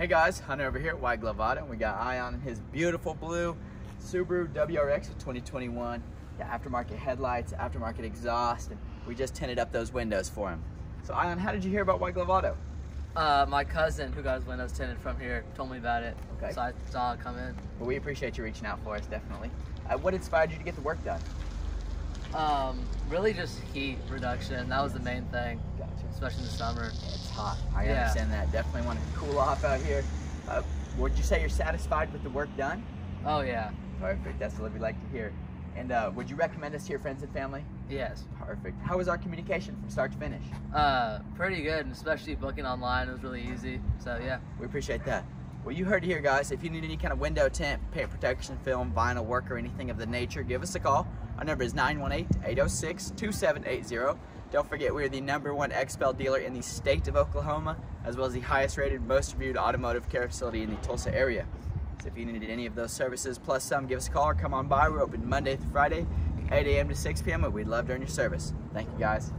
Hey guys, Hunter over here at White Glove Auto. We got Ion in his beautiful blue Subaru WRX of 2021. The aftermarket headlights, aftermarket exhaust, and we just tinted up those windows for him. So Ion, how did you hear about White Glove Auto? Uh, my cousin, who got his windows tinted from here, told me about it. Okay. So I saw it come in. Well, we appreciate you reaching out for us, definitely. Uh, what inspired you to get the work done? Um, really just heat reduction. That was the main thing, Gotcha. especially in the summer. It's hot. I Yeah. understand that. Definitely want to cool off out here. Uh, would you say you're satisfied with the work done? Oh yeah. Perfect. That's what we like to hear. And uh, would you recommend us to your friends and family? Yes. Perfect. How was our communication from start to finish? Uh, pretty good, and especially booking online. It was really easy. So yeah. We appreciate that. Well, you heard it here, guys. If you need any kind of window tint, paint protection film, vinyl work, or anything of the nature, give us a call. Our number is 918-806-2780. Don't forget, we are the number one XPEL dealer in the state of Oklahoma, as well as the highest rated, most reviewed automotive care facility in the Tulsa area. So if you needed any of those services, plus some, give us a call or come on by. We're open Monday through Friday, 8 a.m. to 6 p.m., and we'd love to earn your service. Thank you, guys.